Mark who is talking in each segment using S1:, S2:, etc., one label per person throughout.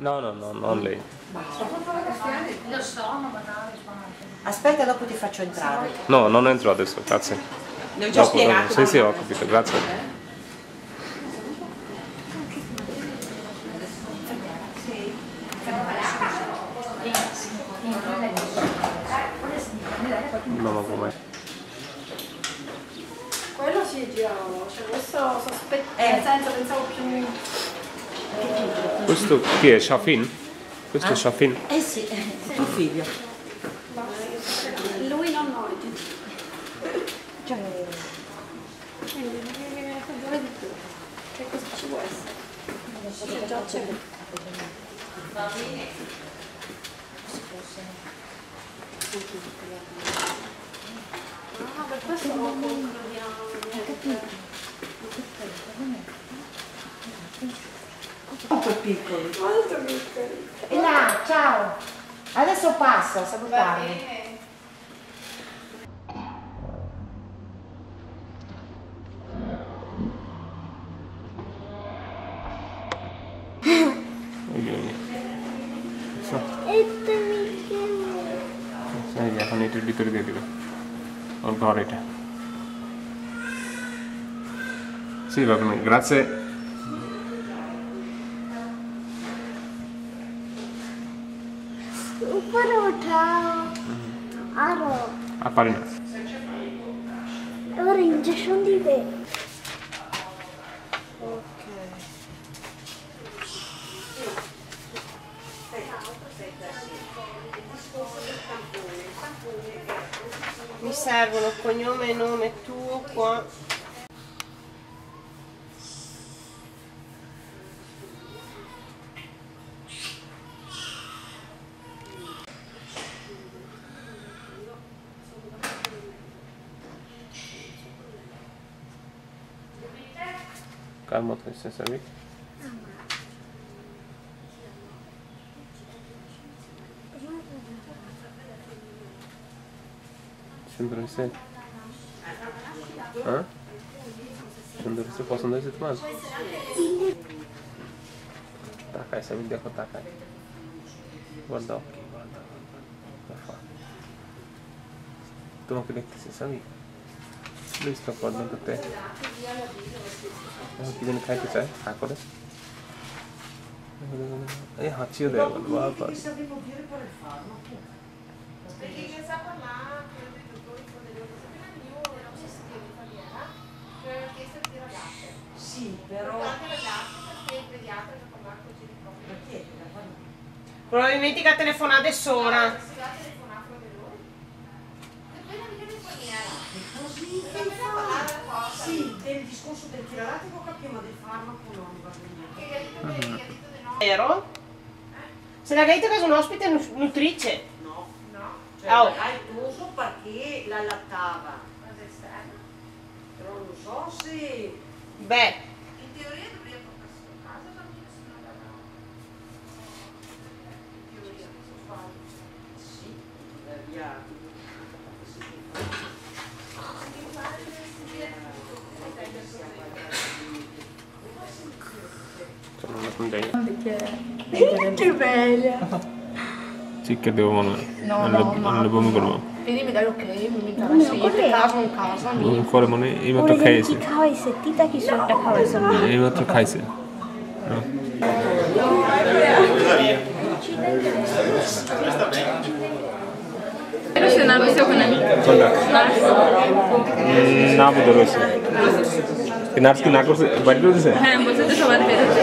S1: No, no, no, non lei.
S2: Lo so, ma dai,
S3: Aspetta, dopo ti faccio entrare.
S1: No, non entro adesso, grazie.
S3: Le ho già
S1: Dopo, dopo.
S3: spiegato.
S1: Sì, sì, ho capito, grazie. No, ma come?
S4: Quello si girava, cioè questo sospetto,
S3: Eh.
S4: nel senso pensavo più...
S1: Questo chi è? Shafin? Questo è Shafin?
S3: Eh sì, tuo figlio.
S4: Lui non noi. Cioè... Viene di più. Che cosa ci può essere? C'è già c'è. Ah, per questo non concludiamo niente.
S3: Molto piccoli.
S4: Molto piccoli.
S3: E là, ciao. Adesso passo a salutarmi.
S1: এই যে এখন এটার ভিতরে দিয়ে দিবে ওর ঘর এটা Sì, va bene, grazie.
S5: a fare
S1: il mezzo. Ora
S5: ingestion di te.
S6: Mi servono cognome e nome tuo qua.
S1: Cara, moto com licença sempre você Hã? sempre eu posso andar mais? Tacar, essa me deu com tacar. Guardar o que? Guardar, guardar. Toma, conecta-se, sabe? Please stop bothering to pay. I hope you didn't catch it, eh? I got it. Eh, haccio da vapas.
S6: Perché che sa parlare con il dottore con delle cose prima di io era un sistema in italiana per l'orchestra di ragazze.
S3: Sì, però
S6: anche ragazze perché il pediatra che con Marco ci
S3: ricorda.
S6: Probabilmente che ha telefonato è
S3: Sora. Discorso del tiralatico capiamo del farmaco non va bene.
S6: No. Vero? Se la gaita che è un ospite nu- nutrice.
S3: No,
S6: No.
S3: cioè
S6: Oh.
S3: hai tuso perché la lattava. Però non so se...
S6: Beh, In teoria dovrebbe portarsi a casa perché se no la In teoria, non so fare.
S3: Sì, eh, via.
S1: não
S4: tem. Onde
S1: que é? que velha!
S4: Chica
S1: deu
S4: uma.
S1: Não,
S4: não,
S1: não. Não vamos gravar.
S4: Vedi mi dai ok, mi dai sì,
S1: casa non casa. Non
S5: করে
S1: মানে
S5: এইমাত্র
S1: খাইছে।
S5: খাইছে, তিতা কি সবটা
S1: খাইছে। এইমাত্র খাইছে।
S2: Rusia, na Rusia ওখানে?
S1: না বুঝতে রয়েছে। নার্স কি না করছে বাড়িতে রয়েছে?
S2: হ্যাঁ বলছে তো সবার বেরোচ্ছে।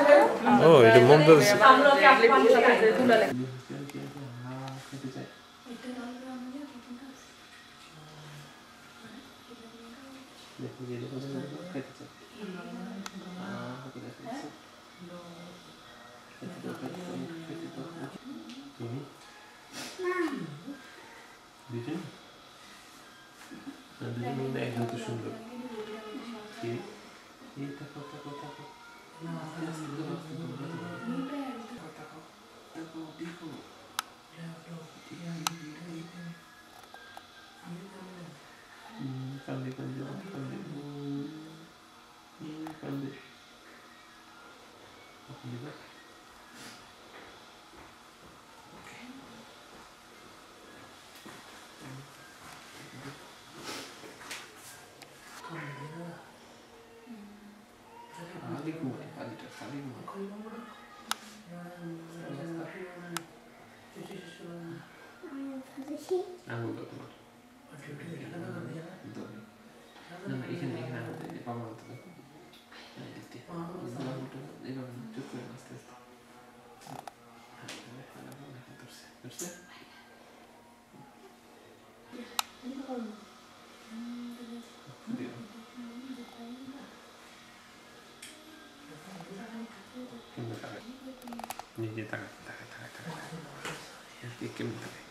S7: Oh, it remembers. Didn't? Sen dedim yine ehliyeti sundum. İyi. İyi takıl takıl. Gracias. Ich kann nicht mehr. Ich kann nicht mehr. Ich kann nicht mehr. Ich kann nicht mehr. 逃げたがったがったがったがったや